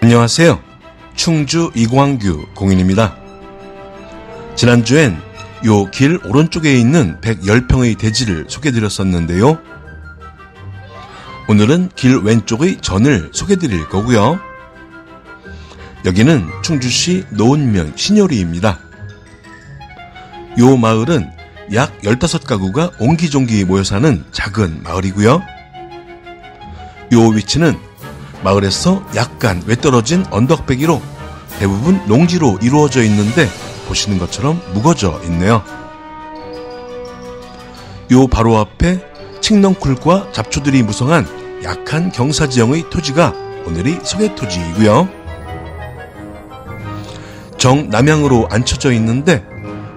안녕하세요. 충주 이광규 공인입니다. 지난주엔 요 길 오른쪽에 있는 110평의 대지를 소개드렸었는데요. 오늘은 길 왼쪽의 전을 소개드릴 거고요. 여기는 충주시 노은면 신요리입니다. 요 마을은 약 15가구가 옹기종기 모여 사는 작은 마을이고요. 요 위치는 마을에서 약간 외떨어진 언덕배기로 대부분 농지로 이루어져 있는데 보시는 것처럼 묵어져 있네요. 요 바로 앞에 칡넝쿨과 잡초들이 무성한 약한 경사지형의 토지가 오늘이 소개토지이고요. 정남향으로 앉혀져 있는데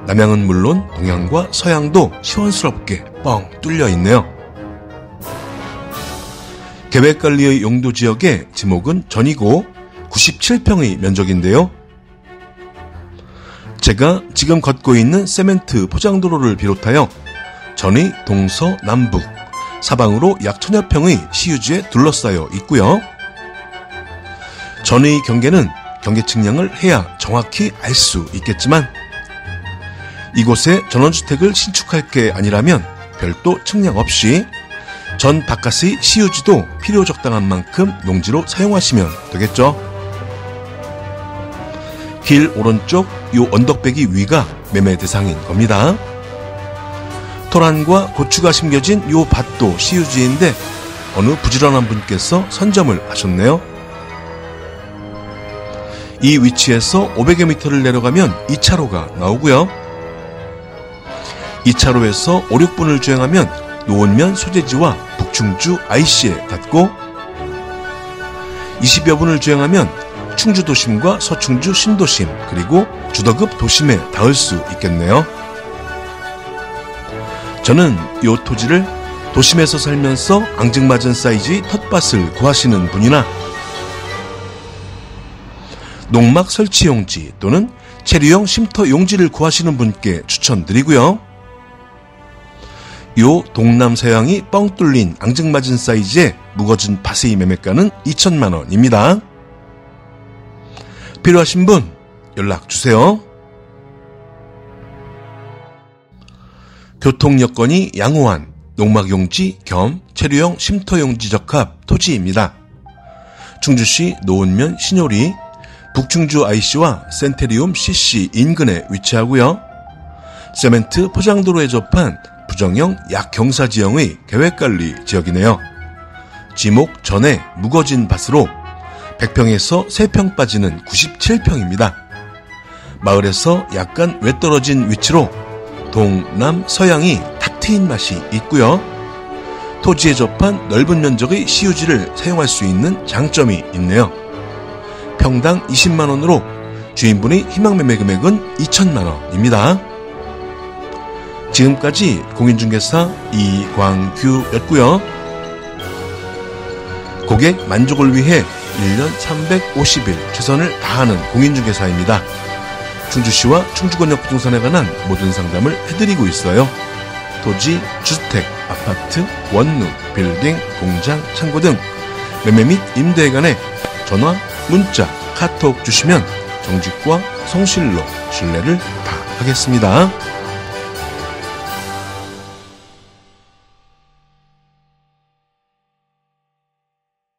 남향은 물론 동향과 서향도 시원스럽게 뻥 뚫려 있네요. 계획관리의 용도 지역의 지목은 전이고 97평의 면적인데요. 제가 지금 걷고 있는 세멘트 포장도로를 비롯하여 전의 동서 남북 사방으로 약 천여 평의 시유지에 둘러싸여 있고요. 전의 경계는 경계 측량을 해야 정확히 알 수 있겠지만 이곳에 전원주택을 신축할 게 아니라면 별도 측량 없이 전 바깥의 시유지도 필요 적당한 만큼 농지로 사용하시면 되겠죠. 길 오른쪽 요 언덕배기 위가 매매 대상인 겁니다. 토란과 고추가 심겨진 요 밭도 시유지인데 어느 부지런한 분께서 선점을 하셨네요. 이 위치에서 500여 미터를 내려가면 2차로가 나오고요. 2차로에서 5, 6분을 주행하면 노원면 소재지와 북충주 IC에 닿고 20여 분을 주행하면 충주 도심과 서충주 신도심 그리고 주덕읍 도심에 닿을 수 있겠네요. 저는 이 토지를 도심에서 살면서 앙증맞은 사이즈의 텃밭을 구하시는 분이나 농막 설치 용지 또는 체류형 쉼터 용지를 구하시는 분께 추천드리고요. 요 동남 서양이 뻥 뚫린 앙증맞은 사이즈의 묵어진 밭의 매매가는 2천만 원입니다. 필요하신 분 연락 주세요. 교통 여건이 양호한 농막용지 겸 체류형 쉼터용지 적합 토지입니다. 충주시 노은면 신요리 북충주 IC와 센테리움 CC 인근에 위치하고요. 세멘트 포장도로에 접한 부정형 약경사 지형의 계획관리 지역이네요. 지목 전에 묵어진 밭으로 100평에서 3평 빠지는 97평입니다. 마을에서 약간 외떨어진 위치로 동남 서양이 탁 트인 맛이 있고요. 토지에 접한 넓은 면적의 시유지를 사용할 수 있는 장점이 있네요. 평당 20만 원으로 주인분의 희망매매 금액은 2천만 원입니다. 지금까지 공인중개사 이광규였고요. 고객 만족을 위해 1년 350일 최선을 다하는 공인중개사입니다. 충주시와 충주권역 부동산에 관한 모든 상담을 해드리고 있어요. 토지, 주택, 아파트, 원룸, 빌딩, 공장, 창고 등 매매 및 임대에 관해 전화, 문자, 카톡 주시면 정직과 성실로 신뢰를 다하겠습니다.